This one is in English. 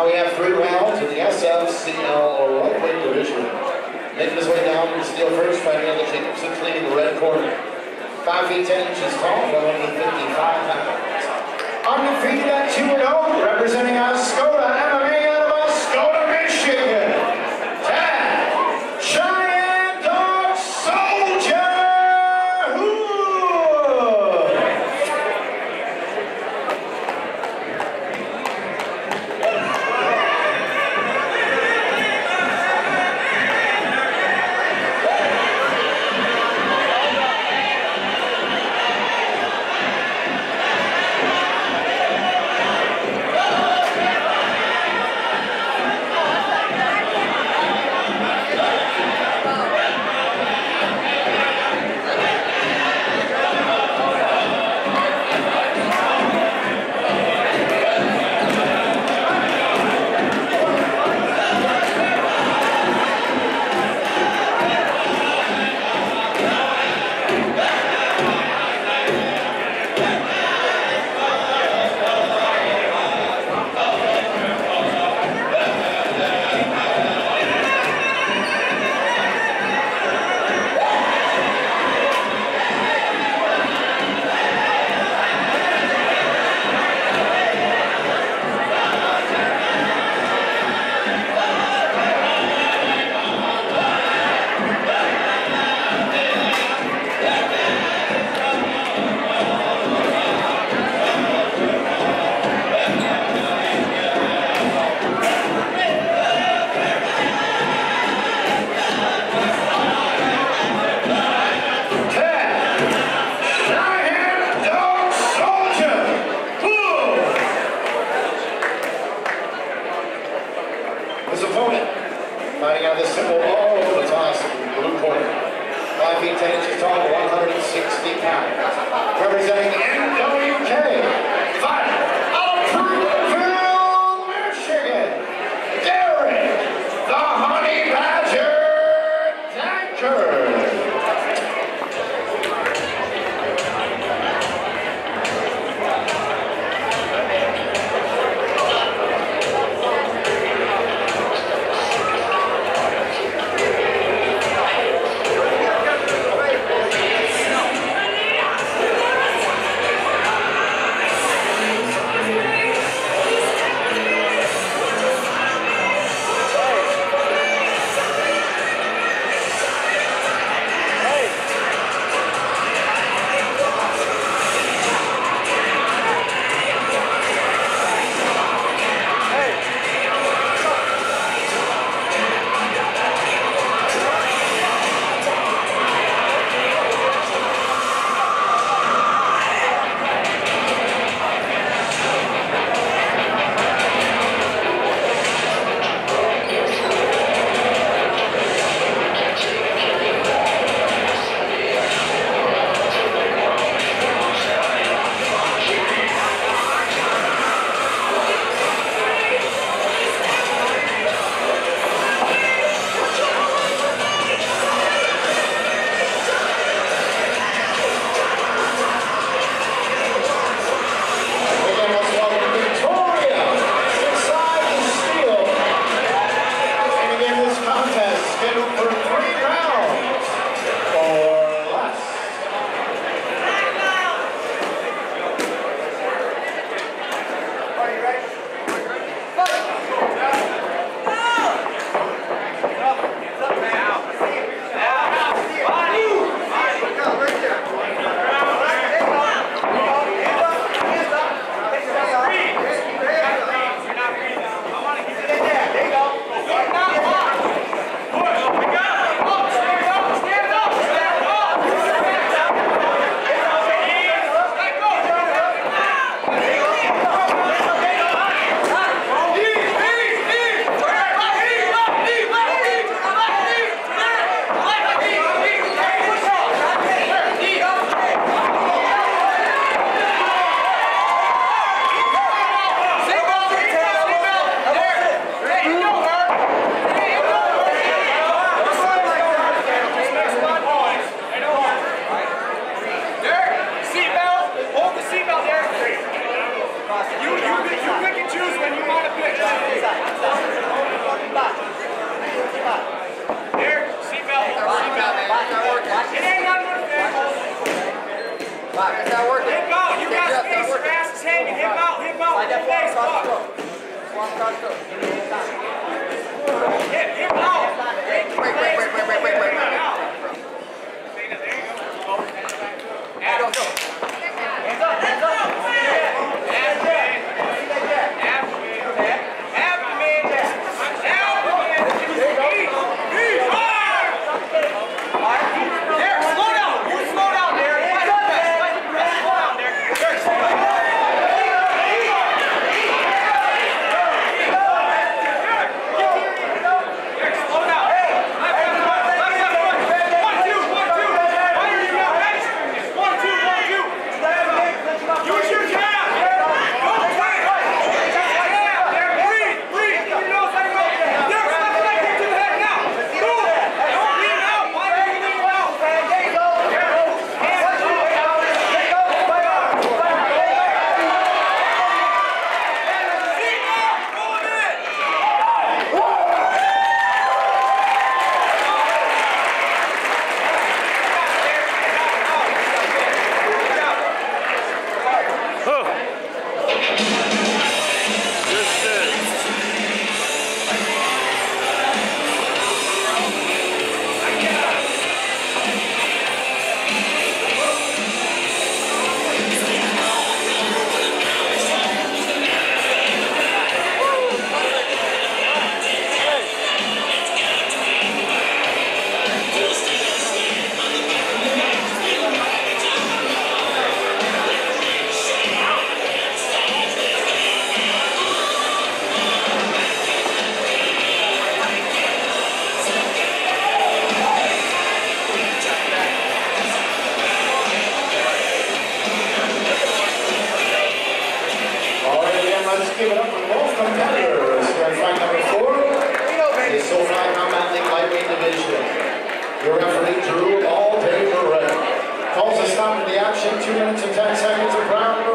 Now we have three rounds in the SFCL lightweight division. Making his way down to steel first, fighting on the Jacobson leading the red corner. 5 feet 10 inches tall, his opponent. Fighting out this simple, all over the toss, blue corner. 5 feet 10 inches tall, 160 pounds. Representing NWK. Five. It's not working. Hip out. You got space. Your ass is hanging. Hip out. Hip out. Slide that form across the throat. Form across the throat. Hip, hip out. Wait, wait, wait, wait, wait, wait, wait, wait. There you go. Go, go. give it up for both number four, the SoFi Combat League Lightweight Division. Your referee, Drew All Day Barrett. Calls a stop to the action, two minutes and 10 seconds of round